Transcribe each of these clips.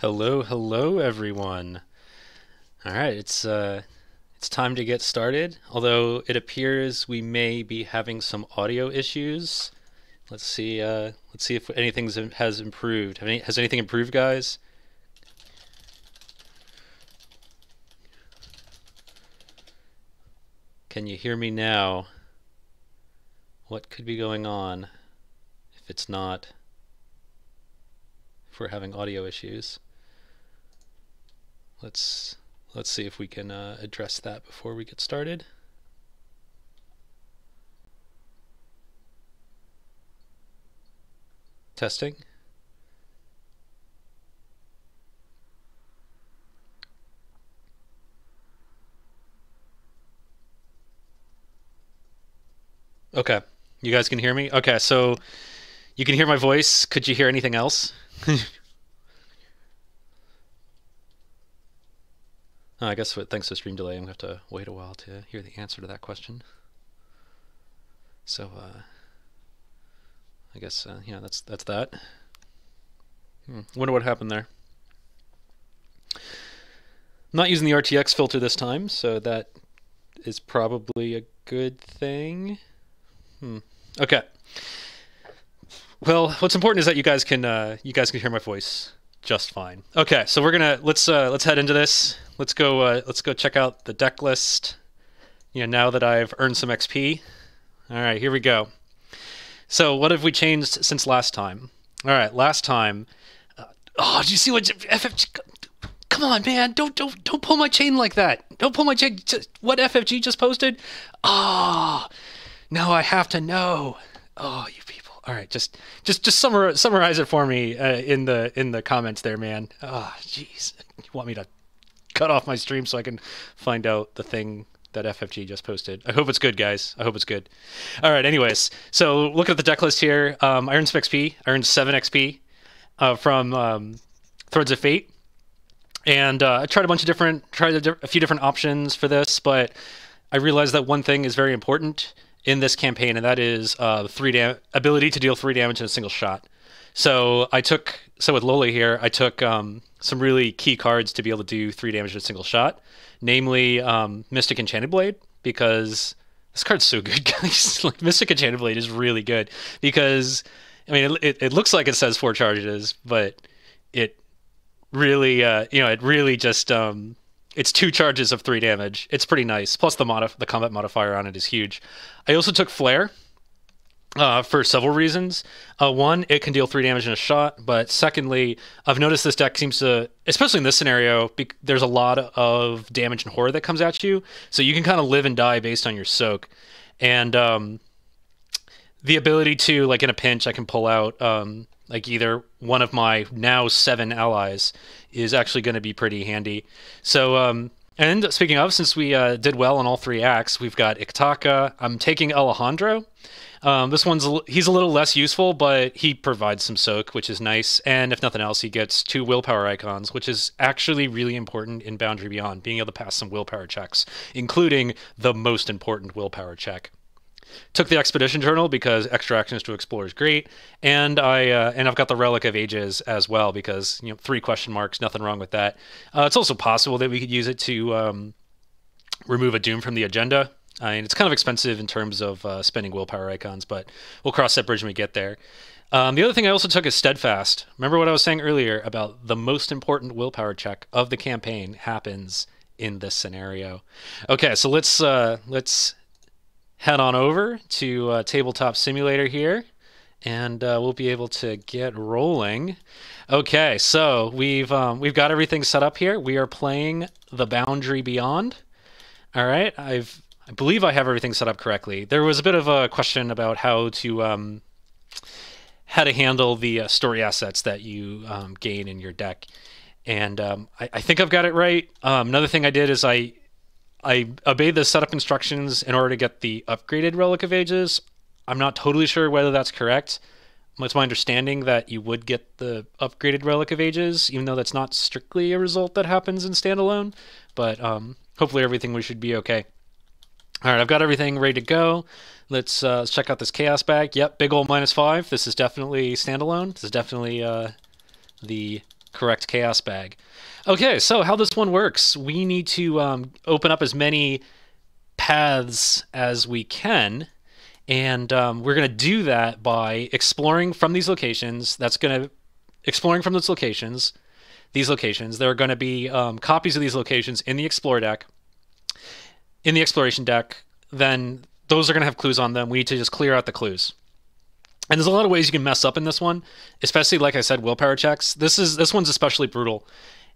Hello, hello, everyone. All right, it's uh, it's time to get started. Although it appears we may be having some audio issues. Let's see. Uh, let's see if anything has improved. Any, has anything improved, guys? Can you hear me now? What could be going on if it's not? If we're having audio issues. Let's let's see if we can uh, address that before we get started. Testing. Okay. You guys can hear me? Okay, so you can hear my voice. Could you hear anything else? I guess thanks to stream delay, I'm going to have to wait a while to hear the answer to that question. So, uh, I guess, uh, yeah, that's, that's that. Hmm. Wonder what happened there. I'm not using the RTX filter this time, so that is probably a good thing. Hmm. Okay. Well, what's important is that you guys can uh, you guys can hear my voice just fine. Okay, so we're gonna let's uh, let's head into this let's go uh, let's go check out the deck list. You know, now that I've earned some XP. All right, here we go. So what have we changed since last time? All right, last time. Uh, oh, did you see what FFG? Come on, man! Don't don't don't pull my chain like that! Don't pull my chain. What FFG just posted? Oh, now I have to know. Oh, you! All right, just just just summarize summarize it for me uh, in the in the comments there, man. Oh, jeez, you want me to cut off my stream so I can find out the thing that FFG just posted. I hope it's good, guys. I hope it's good. All right. Anyways, so look at the deck list here. Um, I earned some XP. I earned seven XP uh, from um, Threads of Fate, and uh, I tried a bunch of different, tried a, di- a few different options for this, but I realized that one thing is very important in this campaign, and that is uh, three ability to deal three damage in a single shot. So I took so with Lola here, I took um, some really key cards to be able to do three damage in a single shot, namely um, Mystic Enchanted Blade, because this card's so good, guys. like Mystic Enchanted Blade is really good because I mean it, it, it looks like it says four charges, but it really uh, you know it really just um, it's two charges of three damage. It's pretty nice. Plus the modif- the combat modifier on it is huge. I also took Flare uh, for several reasons. Uh, one, it can deal three damage in a shot, but secondly, I've noticed this deck seems to, especially in this scenario, be- there's a lot of damage and horror that comes at you, so you can kind of live and die based on your soak, and um, the ability to, like in a pinch, I can pull out um, like either one of my now seven allies is actually going to be pretty handy. So. Um, and speaking of, since we uh, did well on all three acts, we've got Ichtaca. I'm taking Alejandro. Um, this one's a, he's a little less useful, but he provides some soak, which is nice. And if nothing else, he gets two willpower icons, which is actually really important in Boundary Beyond, being able to pass some willpower checks, including the most important willpower check. Took the expedition journal because extra actions to explore is great, and I uh, and I've got the relic of ages as well because you know three question marks, nothing wrong with that. Uh, it's also possible that we could use it to um, remove a doom from the agenda mean, it's kind of expensive in terms of uh, spending willpower icons, but we'll cross that bridge when we get there. Um, the other thing I also took is Steadfast. Remember what I was saying earlier about the most important willpower check of the campaign happens in this scenario. Okay, so let's uh, let's head on over to uh, Tabletop Simulator here, and uh, we'll be able to get rolling. Okay, so we've um, we've got everything set up here. We are playing the Boundary Beyond. All right, I've I believe I have everything set up correctly. There was a bit of a question about how to um, how to handle the uh, story assets that you um, gain in your deck, and um, I, I, think I've got it right. Um, another thing I did is I I obeyed the setup instructions in order to get the upgraded Relic of Ages. I'm not totally sure whether that's correct. It's my understanding that you would get the upgraded Relic of Ages, even though that's not strictly a result that happens in standalone. But um, hopefully everything we should be okay. All right, I've got everything ready to go. Let's, uh, let's check out this chaos bag. Yep, big old minus five. This is definitely standalone. This is definitely uh, the correct chaos bag. Okay, so how this one works, we need to um, open up as many paths as we can. And um, we're going to do that by exploring from these locations. That's going to exploring from those locations, these locations. There are going to be um, copies of these locations in the Explore deck, in the Exploration deck. Then those are going to have clues on them. We need to just clear out the clues. And there's a lot of ways you can mess up in this one, especially like I said, willpower checks. This is this one's especially brutal,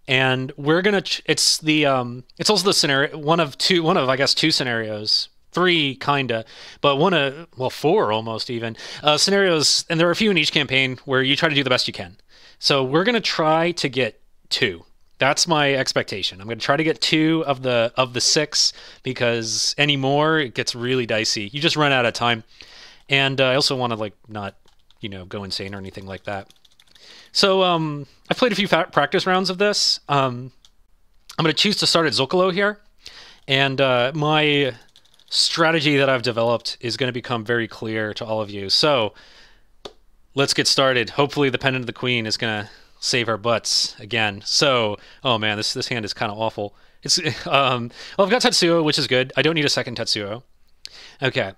and we're gonna. Ch- it's the um. It's also the scenario. One of two. One of I guess two scenarios. Three kinda, but one of well four almost even uh, scenarios, and there are a few in each campaign where you try to do the best you can. So we're gonna try to get two. That's my expectation. I'm gonna try to get two of the of the six because any more it gets really dicey. You just run out of time and uh, I also want to like not you know go insane or anything like that. So um, I've played a few practice rounds of this. Um, I'm going to choose to start at Zocalo here, and uh, my strategy that I've developed is going to become very clear to all of you. So let's get started. Hopefully, the Pendant of the Queen is going to save our butts again. So, oh man, this this hand is kind of awful. It's um, well, I've got Tetsuo, which is good. I don't need a second Tetsuo. Okay,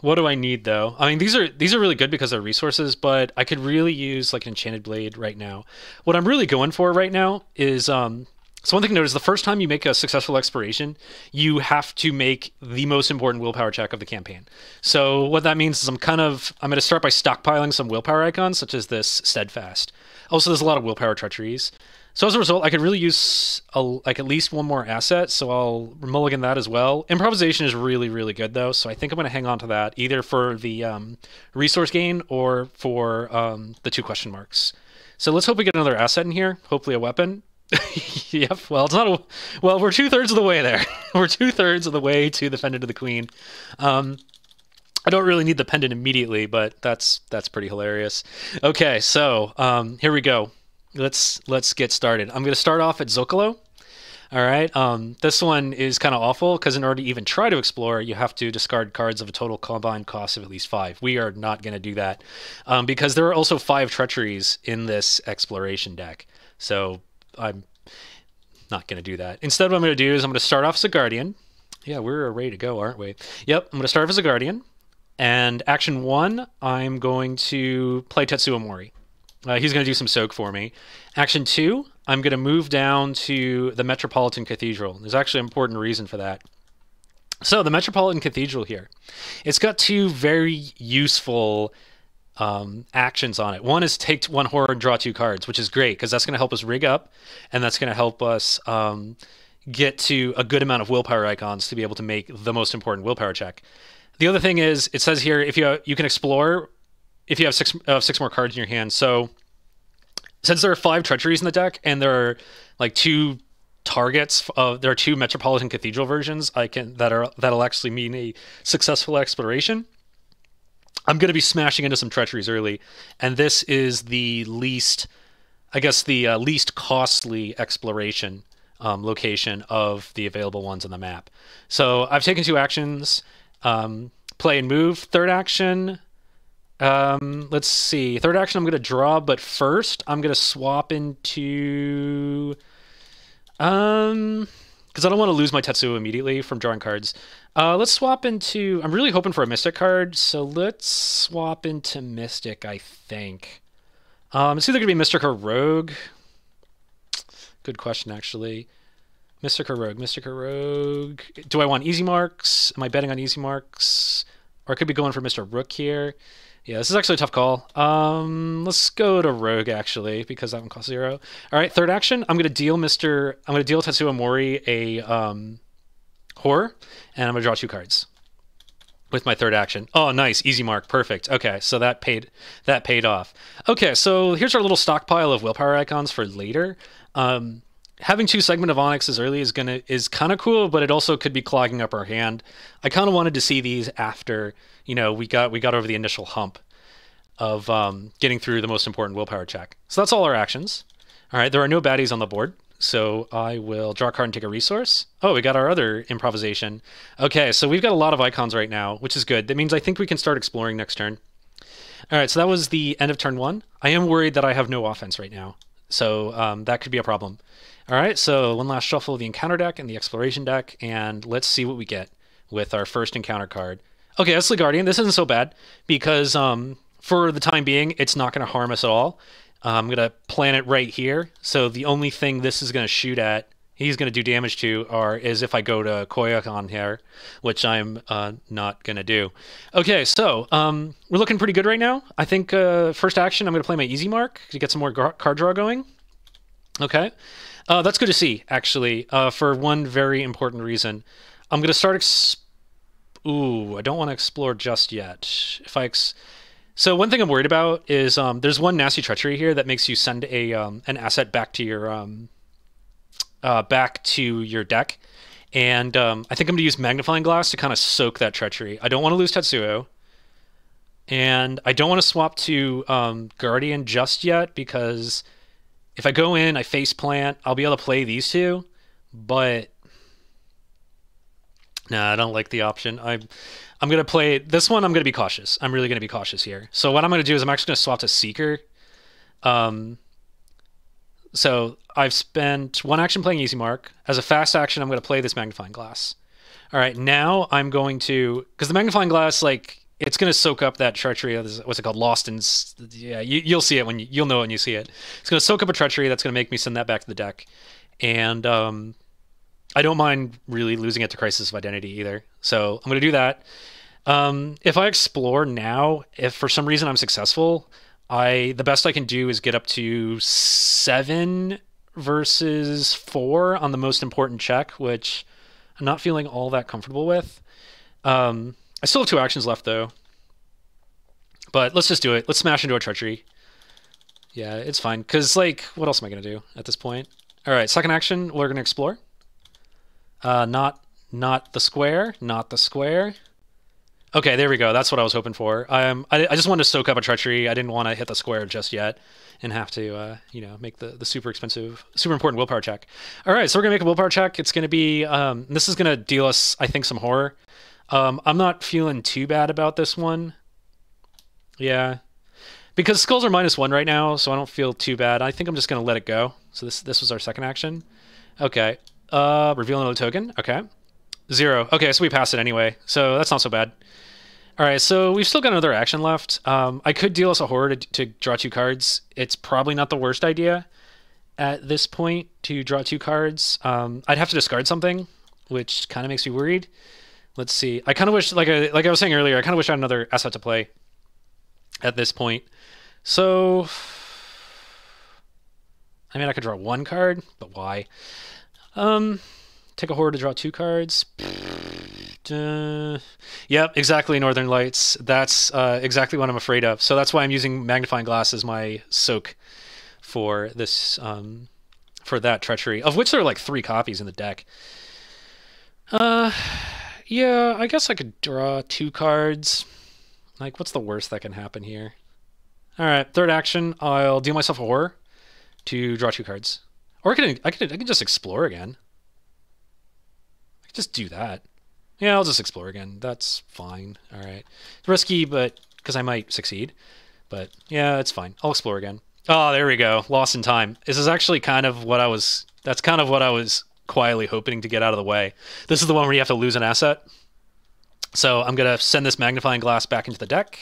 what do I need though? I mean, these are these are really good because they're resources, but I could really use like an enchanted blade right now. What I'm really going for right now is um. So one thing to note is the first time you make a successful exploration, you have to make the most important willpower check of the campaign. So what that means is I'm kind of I'm going to start by stockpiling some willpower icons, such as this steadfast. Also, there's a lot of willpower treacheries. So as a result, I could really use a, like at least one more asset, so I'll mulligan that as well. Improvisation is really, really good though, so I think I'm going to hang on to that either for the um, resource gain or for um, the two question marks. So let's hope we get another asset in here, hopefully a weapon. yep, well, it's not a... Well, we're two-thirds of the way there. we're two-thirds of the way to the Pendant of the Queen. Um, I don't really need the pendant immediately, but that's that's pretty hilarious. Okay, so um, here we go let's let's get started. I'm going to start off at Zocalo. All right. Um, this one is kind of awful because in order to even try to explore, you have to discard cards of a total combined cost of at least five. We are not going to do that um, because there are also five treacheries in this exploration deck. So I'm not going to do that. Instead, what I'm going to do is I'm going to start off as a guardian. Yeah, we're ready to go, aren't we? Yep. I'm going to start off as a guardian. And action one, I'm going to play Tetsuo Mori. Uh, he's going to do some soak for me. Action two, I'm going to move down to the Metropolitan Cathedral. There's actually an important reason for that. So the Metropolitan Cathedral here, it's got two very useful um, actions on it. One is take one horror and draw two cards, which is great because that's going to help us rig up, and that's going to help us um, get to a good amount of willpower icons to be able to make the most important willpower check. The other thing is, it says here if you you can explore if you have six uh, six more cards in your hand. So since there are five treacheries in the deck and there are like two targets uh, there are two metropolitan cathedral versions i can that are that'll actually mean a successful exploration i'm going to be smashing into some treacheries early. And this is the least i guess the uh, least costly exploration um, location of the available ones on the map. So i've taken two actions um, play and move. Third action um, let's see. Third action, I'm going to draw, but first I'm going to swap into. Um, because I don't want to lose my Tetsuo immediately from drawing cards. Uh, let's swap into. I'm really hoping for a Mystic card, so let's swap into Mystic. I think. Um, it's either gonna be Mystic or Rogue. Good question, actually. Mystic or Rogue? Mystic or Rogue? Do I want easy marks? Am I betting on easy marks? Or I could be going for Mr. Rook here. Yeah, this is actually a tough call. Um, let's go to Rogue actually because that one costs zero. All right, third action. I'm gonna deal Mister. I'm gonna deal Tetsuo Mori a um, horror, and I'm gonna draw two cards with my third action. Oh, nice, easy mark, perfect. Okay, so that paid that paid off. Okay, so here's our little stockpile of willpower icons for later. Um, having two segment of onyx as early is gonna is kind of cool, but it also could be clogging up our hand. I kind of wanted to see these after you know, we got we got over the initial hump of um, getting through the most important willpower check. So that's all our actions. All right, there are no baddies on the board, so I will draw a card and take a resource. Oh, we got our other improvisation. Okay, so we've got a lot of icons right now, which is good. That means I think we can start exploring next turn. All right, so that was the end of turn one. I am worried that I have no offense right now. So um, that could be a problem. All right, so one last shuffle of the encounter deck and the exploration deck, and let's see what we get with our first encounter card. Okay, that's the Guardian. This isn't so bad because um, for the time being, it's not going to harm us at all. Uh, I'm going to plant it right here. So the only thing this is going to shoot at, he's going to do damage to, are is if I go to Coyoacán here, which I'm uh, not going to do. Okay, so um, we're looking pretty good right now. I think uh, first action, I'm going to play my easy mark to get some more card draw going. Okay, uh, that's good to see, actually, uh, for one very important reason. I'm going to start... Ooh, I don't want to explore just yet. If I... So one thing I'm worried about is um, there's one nasty treachery here that makes you send a um, an asset back to your um, uh, back to your deck, and um, I think I'm going to use magnifying glass to kind of soak that treachery. I don't want to lose Tetsuo, and I don't want to swap to um, Guardian just yet because if I go in, I face plant, I'll be able to play these two, but nah, I don't like the option. I'm I'm going to play this one. I'm going to be cautious. I'm really going to be cautious here. So what I'm going to do is I'm actually going to swap to Seeker. Um, so I've spent one action playing Easy Mark. As a fast action, I'm going to play this Magnifying Glass. All right, now I'm going to because the Magnifying Glass, like it's going to soak up that treachery. What's it called? Lost in yeah. You, will see it when you, you'll know when you see it. It's going to soak up a treachery that's going to make me send that back to the deck, and um, I don't mind really losing it to Crisis of Identity either. So I'm going to do that. Um, if I explore now, if for some reason I'm successful, I the best I can do is get up to seven versus four on the most important check, which I'm not feeling all that comfortable with. Um, I still have two actions left though. But let's just do it. Let's smash into a treachery. Yeah, it's fine. Because, like, what else am I going to do at this point? All right, second action, we're going to explore. Uh, not, not the square, not the square. Okay, there we go. That's what I was hoping for. Um, I, I just wanted to soak up a treachery. I didn't want to hit the square just yet and have to, uh, you know, make the, the super expensive, super important willpower check. All right, so we're going to make a willpower check. It's going to be, um, this is going to deal us, I think, some horror. Um, I'm not feeling too bad about this one. Yeah. Because skulls are minus one right now, so I don't feel too bad. I think I'm just going to let it go. So this this was our second action. Okay. Uh, reveal another token. Okay. Zero. Okay, so we passed it anyway, so that's not so bad. All right, so we've still got another action left. Um, I could deal us a horror to, to, draw two cards. It's probably not the worst idea at this point to draw two cards. Um, I'd have to discard something, which kind of makes me worried. Let's see. I kind of wish, like I, like I was saying earlier, I kind of wish I had another asset to play at this point. So, I mean, I could draw one card, but why? Um, Take a horror to draw two cards. Uh, yep, exactly. Northern Lights. That's uh, exactly what I'm afraid of. So that's why I'm using magnifying glass as my soak for this um, for that treachery, of which there are like three copies in the deck. Uh, yeah, I guess I could draw two cards. Like, what's the worst that can happen here? All right, third action. I'll deal myself a horror to draw two cards, or I can I can I can just explore again I can just do that. Yeah, I'll just explore again. That's fine. All right. It's risky, but because I might succeed. But yeah, it's fine. I'll explore again. Oh, there we go. Lost in time. This is actually kind of what I was. That's kind of what I was quietly hoping to get out of the way. This is the one where you have to lose an asset. So I'm gonna send this magnifying glass back into the deck.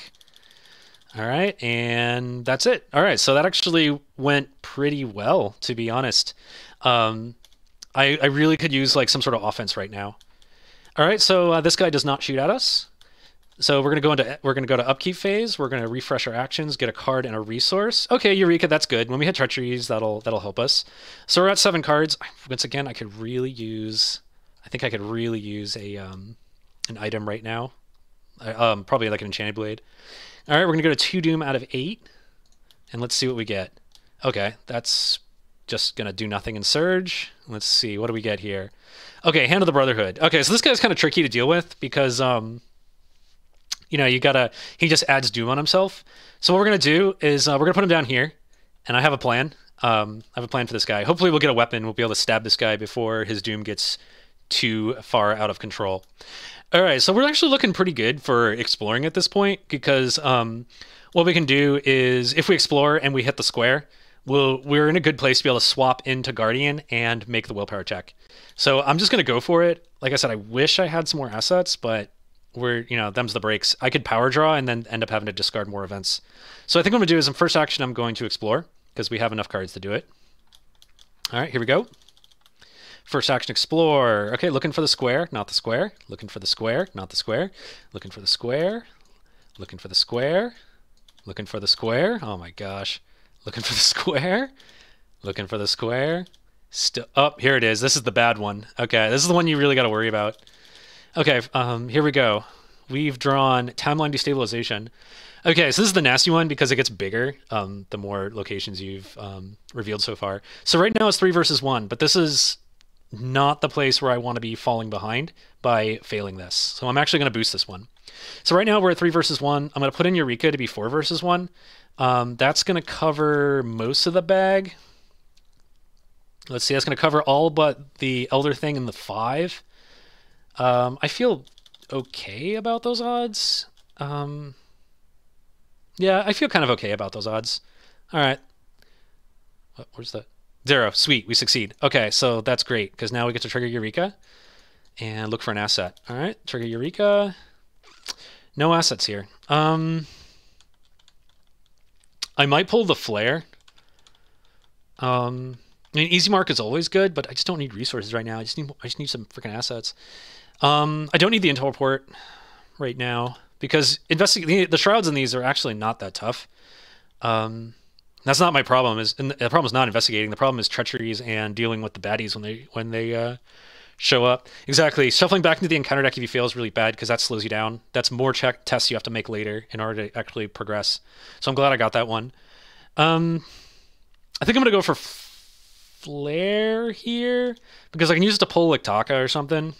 All right, and that's it. All right, so that actually went pretty well, to be honest. Um, I, I really could use like some sort of offense right now. All right, so uh, this guy does not shoot at us. So we're gonna go into we're gonna go to upkeep phase. We're gonna refresh our actions, get a card and a resource. Okay, Eureka, that's good. When we hit treacheries, that'll that'll help us. So we're at seven cards. Once again, I could really use. I think I could really use a um, an item right now. um, probably like an enchanted blade. All right, we're gonna go to two doom out of eight, and let's see what we get. Okay, that's just gonna do nothing in Surge. Let's see, what do we get here? Okay, Hand of the Brotherhood. Okay, so this guy's kind of tricky to deal with because, um, you know, you gotta, he just adds Doom on himself. So what we're gonna do is uh, we're gonna put him down here, and I have a plan. Um, I have a plan for this guy. Hopefully we'll get a weapon. We'll be able to stab this guy before his Doom gets too far out of control. All right, so we're actually looking pretty good for exploring at this point because um, what we can do is if we explore and we hit the square, we'll, we're in a good place to be able to swap into Guardian and make the willpower check. So I'm just going to go for it. Like I said, I wish I had some more assets, but we're, you know, them's the breaks. I could power draw and then end up having to discard more events. So I think what I'm to do is in first action, I'm going to explore because we have enough cards to do it. All right, here we go. First action, explore. Okay, looking for the square, not the square. Looking for the square, not the square. Looking for the square. Looking for the square. Looking for the square. Oh my gosh. Looking for the square. Looking for the square. Still, oh, here it is. This is the bad one. Okay, this is the one you really got to worry about. Okay, um, here we go. We've drawn timeline destabilization. Okay, so this is the nasty one because it gets bigger um, the more locations you've um, revealed so far. So right now it's three versus one, but this is not the place where I want to be falling behind by failing this. So I'm actually going to boost this one. So right now we're at three versus one. I'm going to put in Eureka to be four versus one. Um, that's going to cover most of the bag. Let's see, that's going to cover all but the Elder Thing and the five. Um, I feel okay about those odds. Um, yeah, I feel kind of okay about those odds. All right. What, where's the zero? Sweet, we succeed. Okay, so that's great because now we get to trigger Eureka and look for an asset. All right, trigger Eureka. No assets here. Um, I might pull the flare. Um, I mean, easy mark is always good, but I just don't need resources right now. I just need I just need some freaking assets. Um, I don't need the intel report right now because investigating the shrouds in these are actually not that tough. Um, that's not my problem. Is the problem is not investigating. The problem is treacheries and dealing with the baddies when they when they uh, show up. Exactly. Shuffling back into the encounter deck if you fail is really bad because that slows you down. That's more check tests you have to make later in order to actually progress. So I'm glad I got that one. Um, I think I'm gonna go for flare here because I can use it to pull like Taka or something.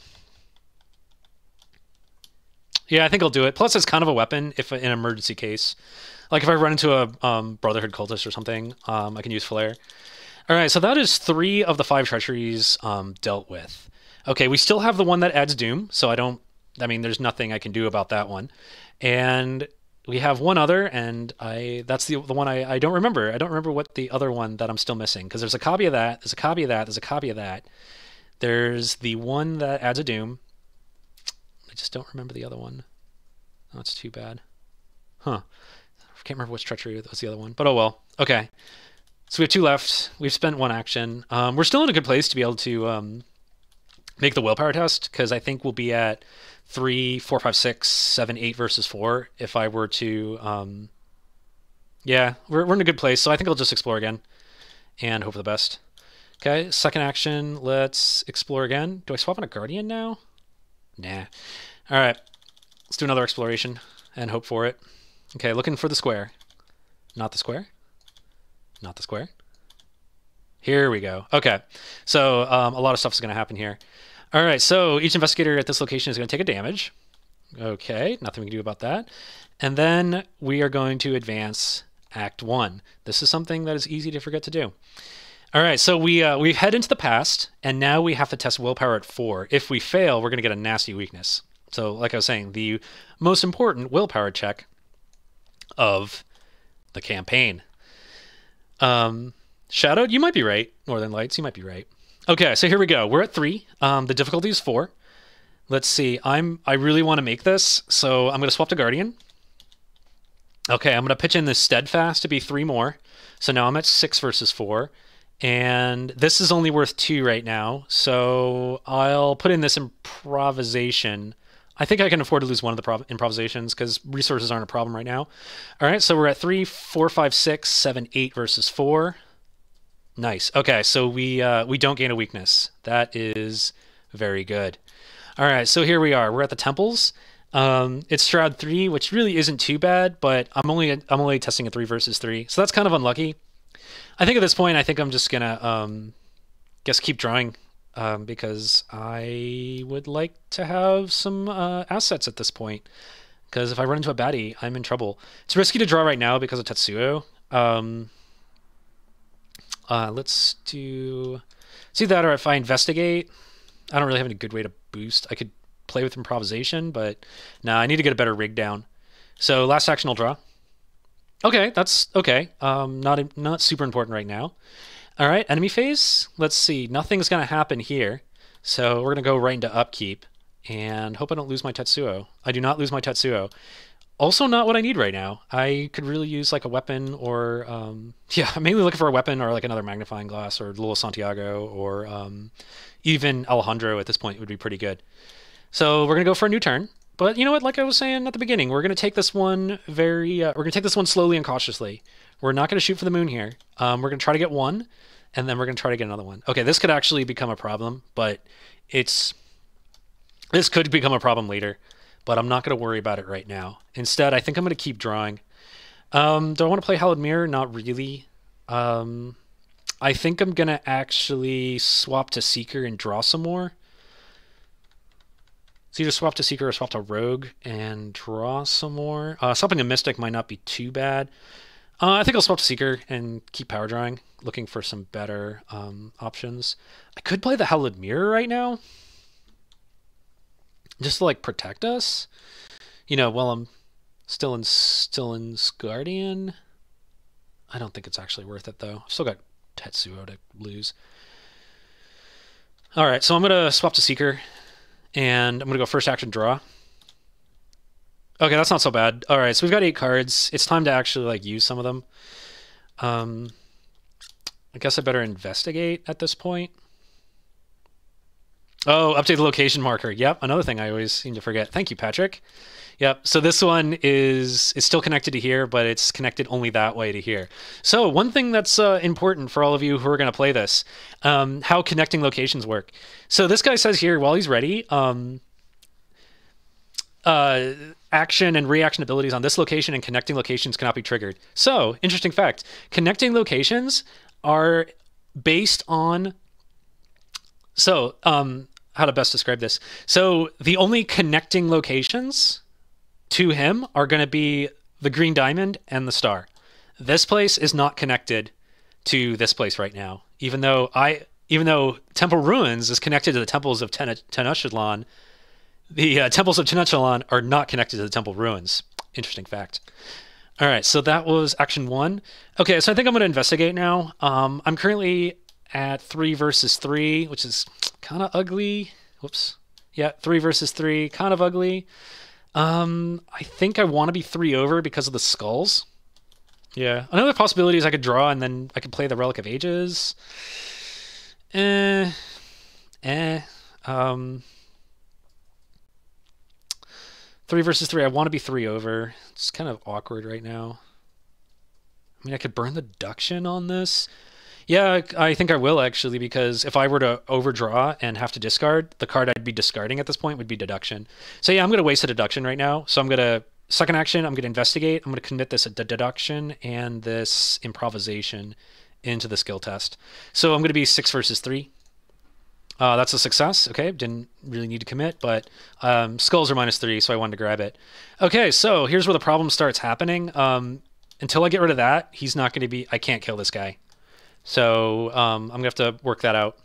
Yeah, I think I'll do it. Plus, it's kind of a weapon if in an emergency case. Like if I run into a um, Brotherhood cultist or something, um, I can use Flare. All right, so that is three of the five treacheries um, dealt with. Okay, we still have the one that adds Doom, so I don't. I mean, there's nothing I can do about that one. And we have one other, and I that's the the one I, I don't remember. I don't remember what the other one that I'm still missing because there's a copy of that, there's a copy of that, there's a copy of that. There's the one that adds a Doom, just don't remember the other one. That's too bad. Huh. I can't remember which treachery was the other one, but oh well. Okay. So we have two left. We've spent one action. Um, we're still in a good place to be able to um, make the willpower test because I think we'll be at three, four, five, six, seven, eight versus four if I were to. Um, yeah, we're, we're in a good place. So I think I'll just explore again and hope for the best. Okay, second action. Let's explore again. Do I swap on a guardian now? Nah. All right. Let's do another exploration and hope for it. Okay, looking for the square. Not the square. Not the square. Here we go. Okay. So um, a lot of stuff is going to happen here. All right. So each investigator at this location is going to take a damage. Okay. Nothing we can do about that. And then we are going to advance Act 1. This is something that is easy to forget to do. All right, so we uh, we head into the past, and now we have to test willpower at four. If we fail, we're going to get a nasty weakness. So, like I was saying, the most important willpower check of the campaign. Um, Shadowed, you might be right. Northern Lights, you might be right. Okay, so here we go. We're at three. Um, the difficulty is four. Let's see. I'm I really want to make this, so I'm going to swap to Guardian. Okay, I'm going to pitch in this Steadfast to be three more. So now I'm at six versus four. And this is only worth two right now. So I'll put in this improvisation. I think I can afford to lose one of the prov- improvisations because resources aren't a problem right now. All right, so we're at three, four, five, six, seven, eight versus four. Nice. Okay, so we uh, we don't gain a weakness. That is very good. All right, so here we are. We're at the temples. Um, it's Shroud three, which really isn't too bad, but I'm only I'm only testing a three versus three, so that's kind of unlucky. I think at this point, I think I'm just gonna um, guess keep drawing um, because I would like to have some uh, assets at this point. Because if I run into a baddie, I'm in trouble. It's risky to draw right now because of Tetsuo. Um, uh, let's do see that, or if I investigate, I don't really have any good way to boost. I could play with improvisation, but no, nah, I need to get a better rig down. So last action, I'll draw. Okay, that's okay. Um, not not super important right now. All right, enemy phase. Let's see. Nothing's gonna happen here, so we're gonna go right into upkeep and hope I don't lose my Tetsuo. I do not lose my Tetsuo. Also, not what I need right now. I could really use like a weapon or um, yeah, I'm mainly looking for a weapon or like another magnifying glass or Little Santiago or um, even Alejandro at this point would be pretty good. So we're gonna go for a new turn. But you know what? Like I was saying at the beginning, we're going to take this one very. Uh, we're going to take this one slowly and cautiously. We're not going to shoot for the moon here. Um, we're going to try to get one, and then we're going to try to get another one. Okay, this could actually become a problem, but it's. This could become a problem later, but I'm not going to worry about it right now. Instead, I think I'm going to keep drawing. Um, do I want to play Hallowed Mirror? Not really. Um, I think I'm going to actually swap to Seeker and draw some more. So either swap to Seeker or swap to Rogue and draw some more. Uh, swapping to Mystic might not be too bad. Uh, I think I'll swap to Seeker and keep power drawing, looking for some better um, options. I could play the Hallowed Mirror right now, just to like protect us. You know, while I'm still in still in Guardian. I don't think it's actually worth it though. I've still got Tetsuo to lose. All right, so I'm gonna swap to Seeker and I'm going to go first action draw. Okay, that's not so bad. All right, so we've got eight cards. It's time to actually like use some of them. Um, I guess I better investigate at this point. Oh, update the location marker. Yep, another thing I always seem to forget. Thank you, Patrick. Yep. So this one is is still connected to here, but it's connected only that way to here. So one thing that's uh, important for all of you who are going to play this, um, how connecting locations work. So this guy says here, while he's ready, um, uh, action and reaction abilities on this location and connecting locations cannot be triggered. So interesting fact: connecting locations are based on. So um, how to best describe this? So the only connecting locations to him are going to be the green diamond and the star. This place is not connected to this place right now, even though I even though Temple Ruins is connected to the temples of Ten- Tenochtitlan, the uh, temples of Tenochtitlan are not connected to the Temple Ruins. Interesting fact. All right, so that was action one. Okay, so I think I'm going to investigate now. Um, I'm currently at three versus three, which is kind of ugly. Whoops. Yeah, three versus three, kind of ugly. Um, I think I want to be three over because of the skulls. Yeah. Another possibility is I could draw and then I could play the Relic of Ages. Eh. Eh. Um. Three versus three. I want to be three over. It's kind of awkward right now. I mean, I could burn the Deduction on this. Yeah, I think I will actually, because if I were to overdraw and have to discard, the card I'd be discarding at this point would be deduction. So yeah, I'm going to waste a deduction right now. So I'm going to, second action, I'm going to investigate. I'm going to commit this deduction and this improvisation into the skill test. So I'm going to be six versus three. Uh, that's a success. Okay, didn't really need to commit, but um, skulls are minus three, so I wanted to grab it. Okay, so here's where the problem starts happening. Um, until I get rid of that, he's not going to be. I can't kill this guy. So um, I'm going to have to work that out.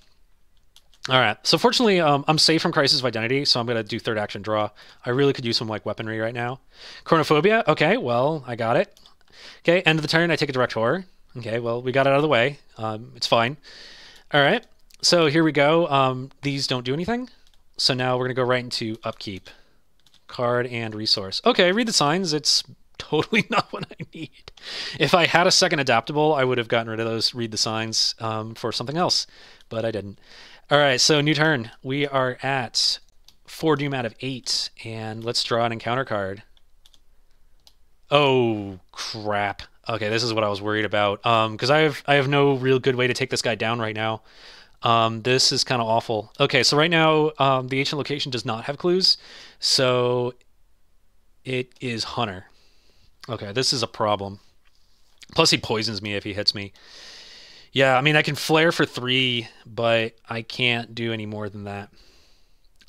All right. So fortunately, um, I'm safe from Crisis of Identity, so I'm going to do third action draw. I really could use some like weaponry right now. Chronophobia. Okay, well, I got it. Okay, end of the turn, I take a direct horror. Okay, well, we got it out of the way. Um, it's fine. All right. So here we go. Um, these don't do anything. So now we're going to go right into upkeep. Card and resource. Okay, read the signs. It's totally not what I need. If I had a second adaptable, I would have gotten rid of those read the signs um, for something else, but I didn't. All right, so new turn. We are at four doom out of eight, and let's draw an encounter card. Oh crap! Okay, this is what I was worried about. Um, because I have I have no real good way to take this guy down right now. Um, this is kind of awful. Okay, so right now um, the ancient location does not have clues, so it is Hunter. Okay, this is a problem. Plus, he poisons me if he hits me. Yeah, I mean, I can flare for three, but I can't do any more than that.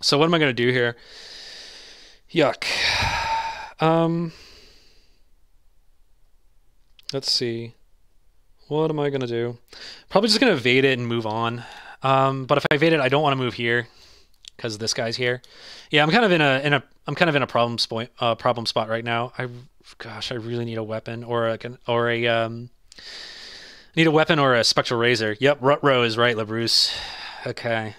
So what am I going to do here? Yuck. Um, let's see. What am I going to do? Probably just going to evade it and move on. Um, but if I evade it, I don't want to move here. because this guy's here. Yeah, I'm kind of in a in a I'm kind of in a problem spot uh, problem spot right now. I gosh, I really need a weapon or a or a um need a weapon or a spectral razor. Yep, Rutro is right, Labruce. Okay.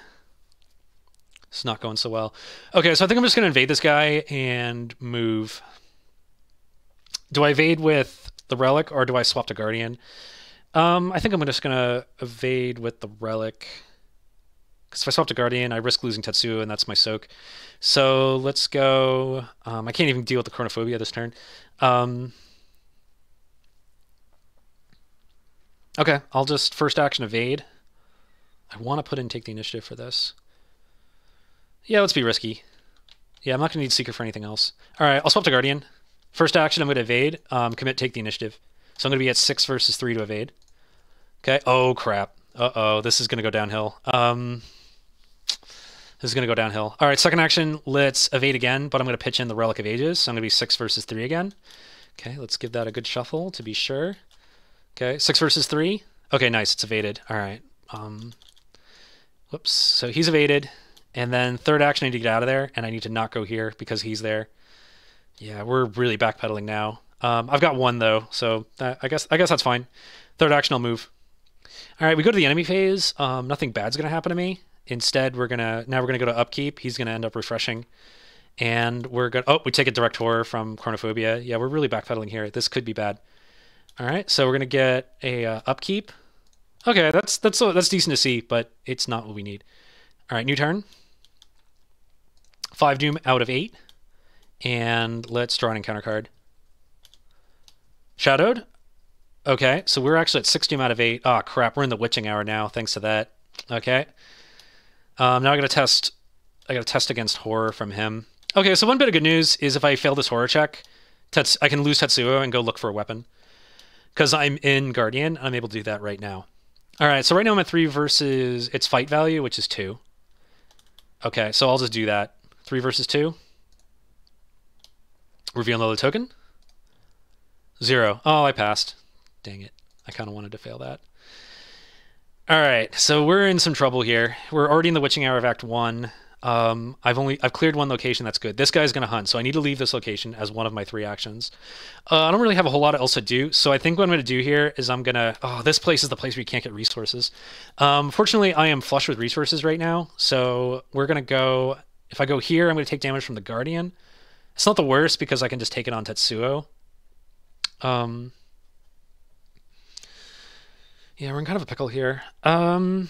It's not going so well. Okay, so I think I'm just gonna invade this guy and move. Do I evade with the relic or do I swap to Guardian? Um, I think I'm just gonna evade with the relic. Because if I swap to Guardian, I risk losing Tetsuo, and that's my soak. So let's go. Um, I can't even deal with the Chronophobia this turn. Um, okay, I'll just first action evade. I want to put in take the initiative for this. Yeah, let's be risky. Yeah, I'm not going to need Seeker for anything else. All right, I'll swap to Guardian. First action, I'm going to evade. Um, commit, take the initiative. So I'm going to be at 6 versus 3 to evade. Okay. Oh, crap. Uh-oh, this is going to go downhill. Um, this is going to go downhill. All right, second action, let's evade again, but I'm going to pitch in the Relic of Ages. So I'm going to be 6 versus 3 again. Okay, let's give that a good shuffle to be sure. Okay, 6 versus 3. Okay, nice, it's evaded. All right. Um, whoops. So he's evaded. And then third action, I need to get out of there, and I need to not go here because he's there. Yeah, we're really backpedaling now. Um, I've got one though, so that, I guess I guess that's fine. Third action, I'll move. All right, we go to the enemy phase. Um, nothing bad's gonna happen to me. Instead, we're gonna now we're gonna go to upkeep. He's gonna end up refreshing, and we're gonna oh we take a direct horror from Chronophobia. Yeah, we're really backpedaling here. This could be bad. All right, so we're gonna get a uh, upkeep. Okay, that's that's that's decent to see, but it's not what we need. All right, new turn. Five doom out of eight, and let's draw an encounter card. Shadowed. Okay, so we're actually at 60 out of 8. Oh, crap, we're in the witching hour now, thanks to that. Okay. Um, now I gotta test I gotta test against horror from him. Okay, so one bit of good news is if I fail this horror check, Tets I can lose Tetsuo and go look for a weapon. Because I'm in Guardian, I'm able to do that right now. Alright, so right now I'm at 3 versus its fight value, which is 2. Okay, so I'll just do that. 3 versus 2. Reveal another token. Zero. Oh, I passed. Dang it. I kind of wanted to fail that. All right, so we're in some trouble here. We're already in the witching hour of Act One. Um, I've only I've cleared one location. That's good. This guy's gonna hunt, so I need to leave this location as one of my three actions. Uh, I don't really have a whole lot else to do, so I think what I'm gonna do here is I'm gonna. Oh, this place is the place where you can't get resources. Um, fortunately, I am flush with resources right now, so we're gonna go. If I go here, I'm gonna take damage from the Guardian. It's not the worst because I can just take it on Tetsuo. Um, yeah, we're in kind of a pickle here. Um,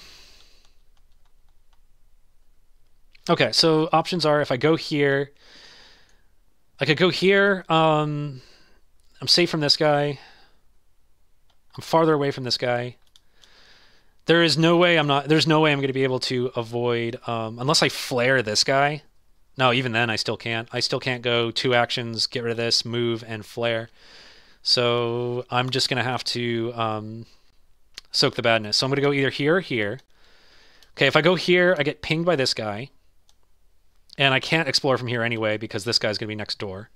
okay, so options are if I go here, I could go here. Um, I'm safe from this guy. I'm farther away from this guy. There is no way I'm not. There's no way I'm going to be able to avoid um, unless I flare this guy. No, even then I still can't. I still can't go two actions, get rid of this, move, and flare. So I'm just going to have to um, soak the badness. So I'm going to go either here or here. Okay, if I go here, I get pinged by this guy. And I can't explore from here anyway because this guy's going to be next door.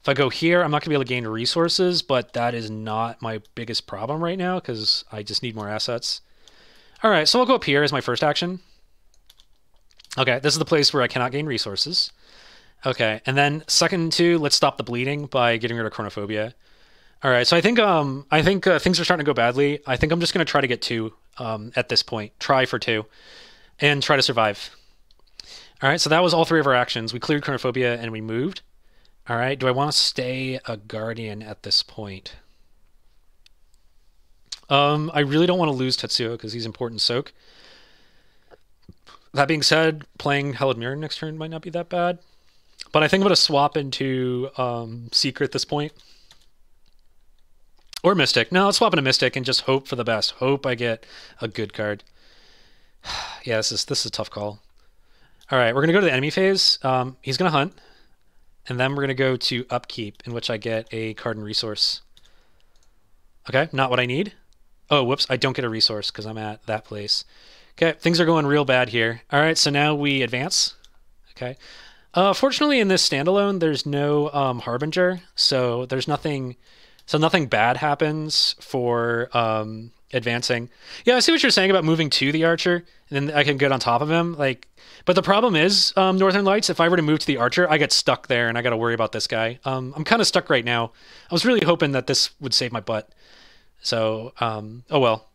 If I go here, I'm not going to be able to gain resources, but that is not my biggest problem right now because I just need more assets. All right, so I'll go up here as my first action. Okay, this is the place where I cannot gain resources. Okay, and then second two, let's stop the bleeding by getting rid of chronophobia. All right, so I think um I think uh, things are starting to go badly. I think I'm just gonna try to get two um at this point. Try for two, and try to survive. All right, so that was all three of our actions. We cleared chronophobia and we moved. All right, do I want to stay a guardian at this point? Um, I really don't want to lose Tetsuo because he's important soak. That being said, playing Hallowed Mirror next turn might not be that bad. But I think I'm going to swap into um, Seeker at this point. Or Mystic. No, I'll swap into Mystic and just hope for the best. Hope I get a good card. yeah, this is this is a tough call. All right, we're going to go to the enemy phase. Um, he's going to hunt. And then we're going to go to Upkeep, in which I get a card and resource. Okay, not what I need. Oh, whoops, I don't get a resource because I'm at that place. Okay, things are going real bad here. All right, so now we advance. Okay. Uh, fortunately, in this standalone, there's no um, harbinger, so there's nothing. So nothing bad happens for um, advancing. Yeah, I see what you're saying about moving to the archer, and then I can get on top of him. Like, but the problem is, um, Northern Lights. If I were to move to the archer, I get stuck there, and I got to worry about this guy. Um, I'm kind of stuck right now. I was really hoping that this would save my butt. So, um, oh well.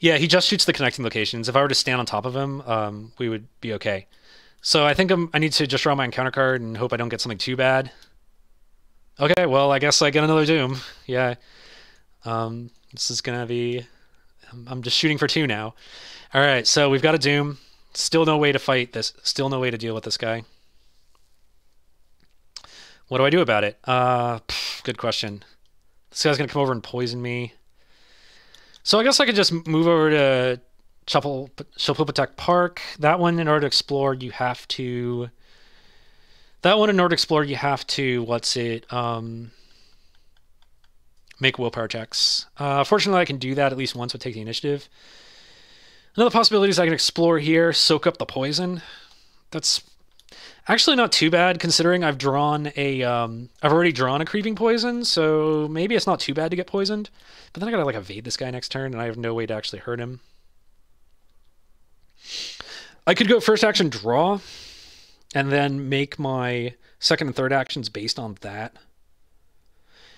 Yeah, he just shoots the connecting locations. If I were to stand on top of him, um, we would be okay. So I think I'm, I need to just draw my encounter card and hope I don't get something too bad. Okay, well, I guess I get another Doom. Yeah. Um, this is going to be... I'm just shooting for two now. All right, so we've got a Doom. Still no way to fight this. Still no way to deal with this guy. What do I do about it? Uh, pff, good question. This guy's going to come over and poison me. So I guess I could just move over to Chapultepec Park. That one, in order to explore, you have to... That one, in Nord Explorer, you have to... What's it? Um, make willpower checks. Uh, fortunately, I can do that at least once with take the initiative. Another possibility is I can explore here, soak up the poison. That's actually not too bad considering I've drawn a, um, I've already drawn a creeping poison, so maybe it's not too bad to get poisoned. But then I gotta like evade this guy next turn, and I have no way to actually hurt him. I could go first action draw, and then make my second and third actions based on that.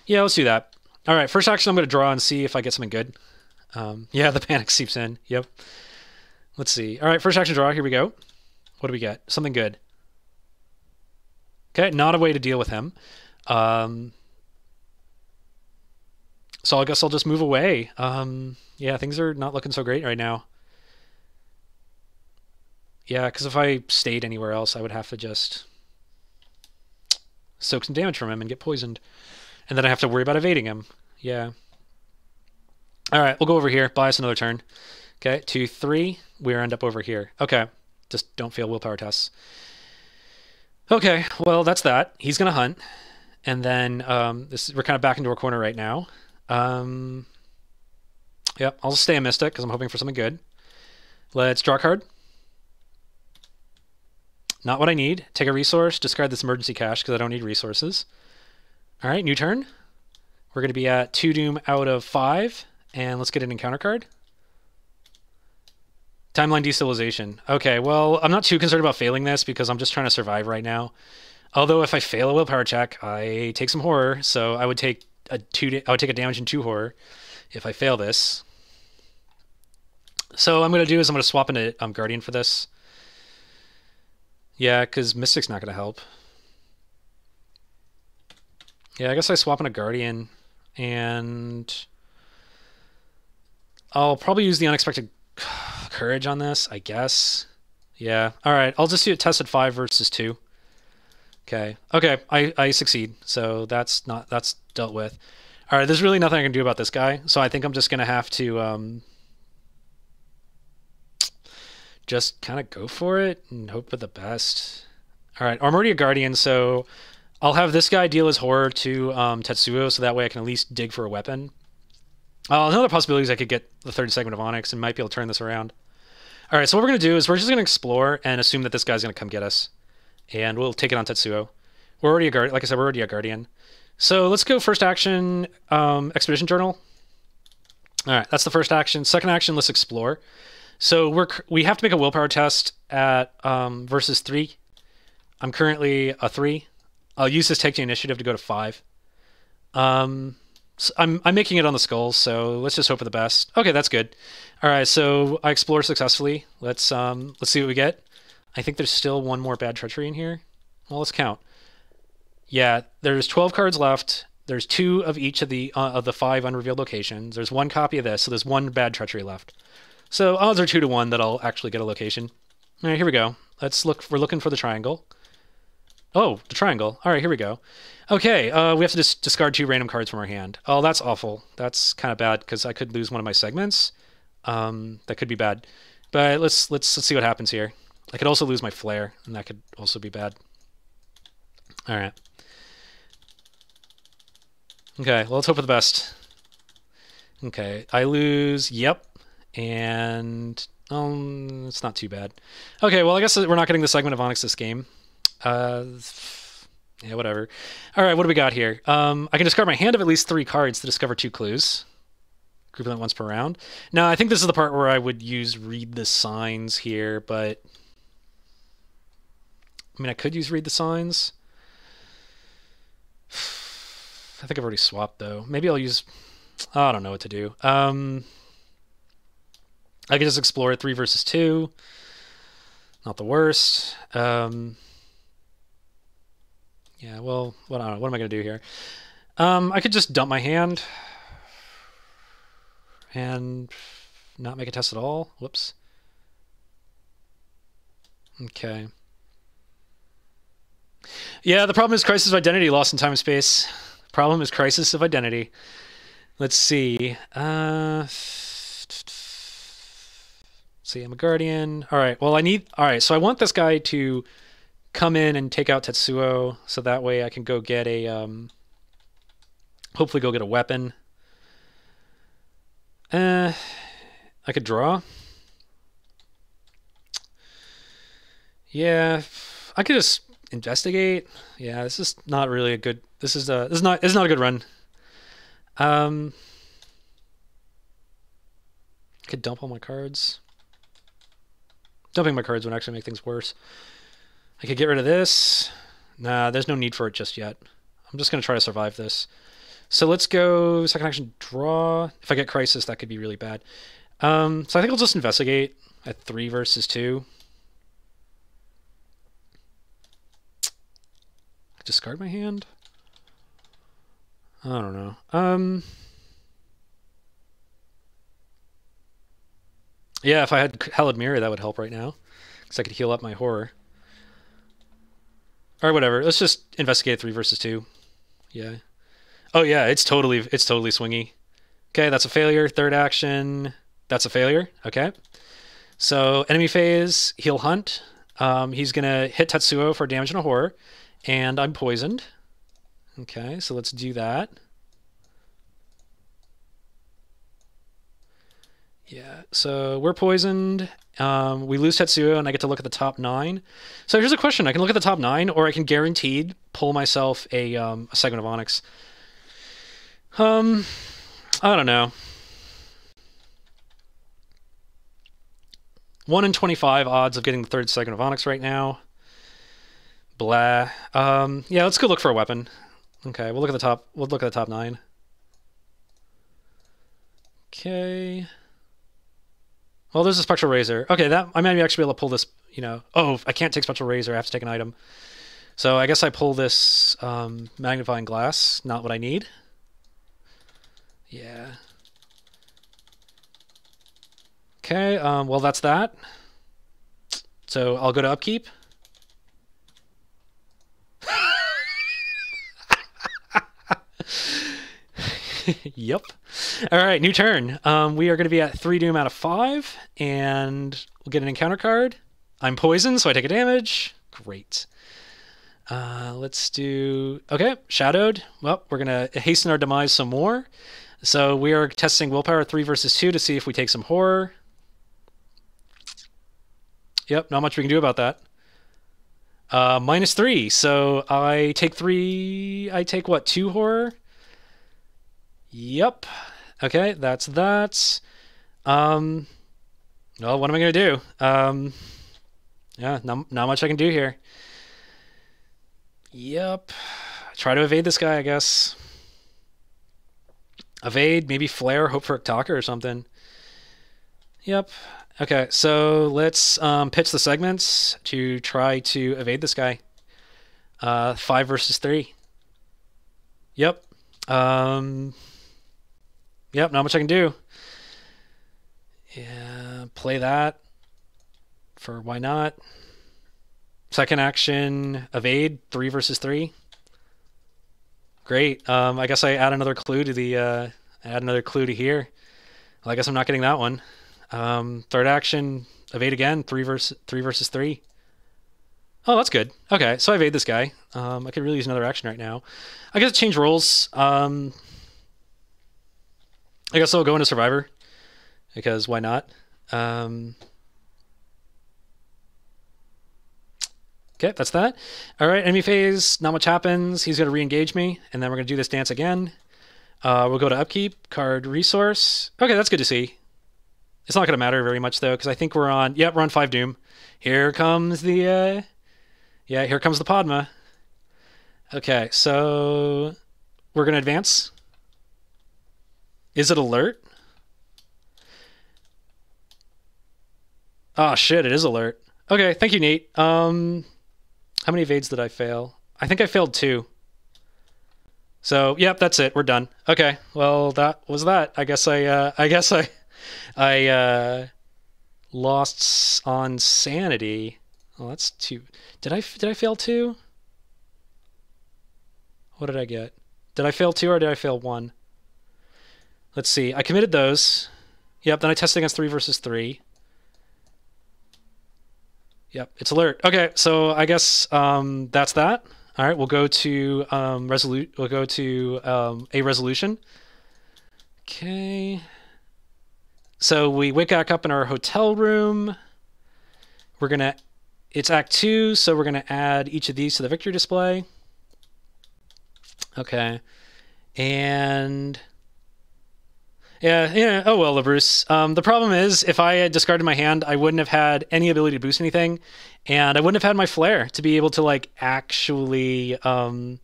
Yeah, let's do that. All right, first action I'm going to draw and see if I get something good. Um, yeah, the panic seeps in. Yep. Let's see. All right, first action draw. Here we go. What do we get? Something good. Okay, not a way to deal with him. Um, so I guess I'll just move away. Um, yeah, things are not looking so great right now. Yeah, because if I stayed anywhere else, I would have to just soak some damage from him and get poisoned. And then I have to worry about evading him. Yeah. All right, we'll go over here. Buy us another turn. Okay, two, three. We end up over here. Okay, just don't fail willpower tests. Okay, well, that's that. He's going to hunt. And then um, this we're kind of back into our corner right now. Um, yep, I'll stay a Mystic because I'm hoping for something good. Let's draw a card. Not what I need. Take a resource, discard this emergency cache because I don't need resources. All right, new turn. We're going to be at two doom out of five, and let's get an encounter card. Timeline destabilization. Okay, well, I'm not too concerned about failing this because I'm just trying to survive right now. Although if I fail a willpower check, I take some horror, so I would take a two. I would take a damage and two horror if I fail this. So I'm gonna do is I'm gonna swap into um, Guardian for this. Yeah, because Mystic's not gonna help. Yeah, I guess I swap in a Guardian, and I'll probably use the Unexpected Courage on this, I guess. Yeah, all right, I'll just do it tested 5 versus 2. Okay, okay, I, I succeed, so that's not that's dealt with. All right, there's really nothing I can do about this guy, so I think I'm just going to have to um, just kind of go for it and hope for the best. All right, I'm already a Guardian, so I'll have this guy deal his horror to um, Tetsuo, so that way I can at least dig for a weapon. Uh, another possibility is I could get the third segment of Onyx and might be able to turn this around. All right, so what we're going to do is we're just going to explore and assume that this guy's going to come get us. And we'll take it on Tetsuo. We're already a guard. Like I said, we're already a Guardian. So let's go first action, um, Expedition Journal. All right, that's the first action. Second action, let's explore. So we're we have to make a willpower test at um, versus three. I'm currently a three. I'll use this take the initiative to go to five. Um, so I'm I'm making it on the skulls, so let's just hope for the best. Okay, that's good. All right, so I explore successfully. Let's um let's see what we get. I think there's still one more bad treachery in here. Well, let's count. Yeah, there's 12 cards left. There's two of each of the uh, of the five unrevealed locations. There's one copy of this, so there's one bad treachery left. So odds are two to one that I'll actually get a location. All right, here we go. Let's look. We're looking for the triangle. Oh, the triangle. All right, here we go. Okay, uh, we have to just discard two random cards from our hand. Oh, that's awful. That's kind of bad because I could lose one of my segments. Um, that could be bad. But let's let's let's see what happens here. I could also lose my flare, and that could also be bad. All right. Okay, well, let's hope for the best. Okay, I lose. Yep, and um, it's not too bad. Okay, well, I guess we're not getting the segment of Onyx this game. Uh, yeah, whatever. All right, what do we got here? Um, I can discard my hand of at least three cards to discover two clues. group them once per round. Now, I think this is the part where I would use read the signs here, but I mean, I could use read the signs. I think I've already swapped though. Maybe I'll use. I don't know what to do. Um, I could just explore three versus two. Not the worst. Um, yeah. Well, what, I don't know, what am I gonna do here? Um, I could just dump my hand and not make a test at all. Whoops. Okay. Yeah, the problem is crisis of identity lost in time and space. Problem is crisis of identity. Let's see. Uh, see, I'm a guardian. All right. Well, I need. All right. So I want this guy to come in and take out Tetsuo, so that way I can go get a. Um, hopefully, go get a weapon. Uh, I could draw. Yeah, I could just investigate. Yeah, this is not really a good. This is a. This is not. This is not a good run. Um, I could dump all my cards. Dumping my cards would actually make things worse. I could get rid of this. Nah, there's no need for it just yet. I'm just gonna try to survive this. So let's go second action draw. If I get crisis, that could be really bad. Um, so I think I'll just investigate at three versus two. discard my hand? I don't know. Um, yeah, if I had Hallowed Mirror, that would help right now. Because I could heal up my horror. Or whatever. Let's just investigate three versus two. Yeah. Oh yeah, it's totally it's totally swingy. Okay, that's a failure. Third action. That's a failure. Okay. So enemy phase, heal hunt. Um, he's gonna hit Tetsuo for damage and a horror. And I'm poisoned. Okay, so let's do that. Yeah, so we're poisoned. Um, we lose Tetsuo, and I get to look at the top nine. So here's a question: I can look at the top nine, or I can guaranteed pull myself a, um, a segment of Onyx. Um, I don't know. One in twenty-five odds of getting the third segment of Onyx right now. Blah. Um, yeah, let's go look for a weapon. Okay, we'll look at the top. We'll look at the top nine. Okay. Well, there's a spectral razor. Okay, that I might actually be able to pull this. You know, oh, I can't take spectral razor. I have to take an item. So I guess I pull this um, magnifying glass. Not what I need. Yeah. Okay. Um, well, that's that. So I'll go to upkeep. yep. All right, new turn. Um, we are going to be at three doom out of five, and we'll get an encounter card. I'm poisoned, so I take a damage. Great. Uh, let's do. Okay, shadowed. Well, we're going to hasten our demise some more. So we are testing willpower three versus two to see if we take some horror. Yep, not much we can do about that. Uh, minus three. So I take three. I take what? Two horror. Yep. Okay, that's that. Um, well, what am I gonna do? Um, yeah, not, not much I can do here. Yep. Try to evade this guy, I guess. Evade, maybe flare, hope for a talker or something. Yep. Okay, so let's um, pitch the segments to try to evade this guy. Uh, five versus three. Yep. Um, yep, not much I can do. Yeah, play that for why not. Second action, evade, three versus three. Great. Um, I guess I add another clue to the, uh, add another clue to here. Well, I guess I'm not getting that one. Um, third action, evade again, three versus three versus three. Oh, that's good. Okay, so I evade this guy. Um, I could really use another action right now. I guess change roles. Um, I guess I'll go into Survivor because why not? Um, okay, that's that. All right, enemy phase. Not much happens. He's going to re-engage me, and then we're going to do this dance again. Uh, we'll go to upkeep, card resource. Okay, that's good to see. It's not going to matter very much though, because I think we're on. Yep, we're on five doom. Here comes the. Uh, yeah, here comes the Padma. Okay, so we're going to advance. Is it alert? Oh shit, it is alert. Okay, thank you, Nate. Um, how many evades did I fail? I think I failed two. So, yep, that's it. We're done. Okay, well, that was that. I guess I, uh, I guess I, I, uh, lost on sanity. Oh, that's two. Did I, did I fail two? What did I get? Did I fail two or did I fail one? Let's see. I committed those. Yep, then I tested against three versus three. Yep, it's alert. Okay, so I guess um, that's that. All right, we'll go to um, resolute. We'll go to um, a resolution. Okay. So we wake back up in our hotel room. We're gonna. It's Act Two, so we're gonna add each of these to the victory display. Okay, and yeah, yeah. Oh well, Bruce. Um, the problem is, if I had discarded my hand, I wouldn't have had any ability to boost anything, and I wouldn't have had my flare to be able to like actually um,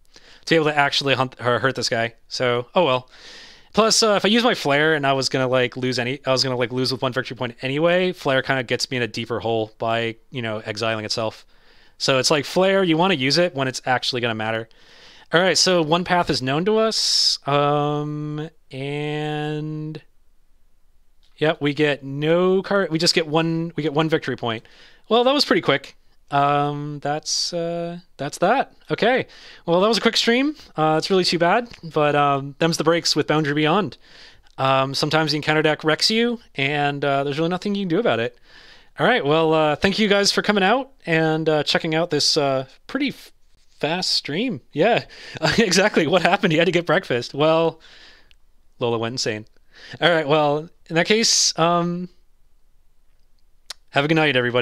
to be able to actually hunt or hurt this guy. So, oh well. Plus, uh, if I use my flare and I was gonna like lose any, I was gonna like lose with one victory point anyway. Flare kind of gets me in a deeper hole by you know exiling itself. So it's like flare. You want to use it when it's actually gonna matter. All right, so one path is known to us, um, and yeah, we get no card. We just get one. We get one victory point. Well, that was pretty quick. Um, that's uh, that's that. Okay. Well, that was a quick stream. Uh, it's really too bad, but um, them's the breaks with Boundary Beyond. Um, sometimes the encounter deck wrecks you, and uh, there's really nothing you can do about it. All right. Well, uh, thank you guys for coming out and uh, checking out this uh, pretty fast stream. Yeah, exactly. What happened? He had to get breakfast. Well, Lola went insane. All right. Well, in that case, um, have a good night, everybody.